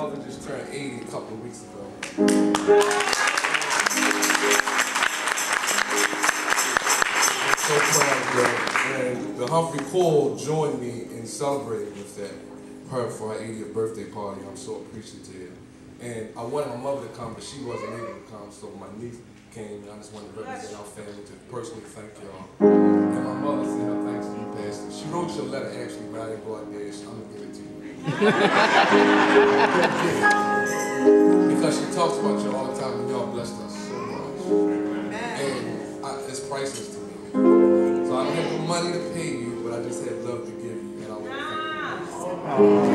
mother just turned 80 a couple of weeks ago. I'm so proud of. And the Humphrey Choir joined me in celebrating with that, her for her 80th birthday party. I'm so appreciative. And I wanted my mother to come, but she wasn't able to come, so my niece came, and I just wanted to represent our family to personally thank y'all. And my mother said her thanks to you, Pastor. She wrote your letter actually, but I didn't go out there, I'm gonna give it to you. because she talks about you all the time, and y'all blessed us so much. And I, it's priceless to me. So I don't have the money to pay you, but I just have love to give you, and I want to thank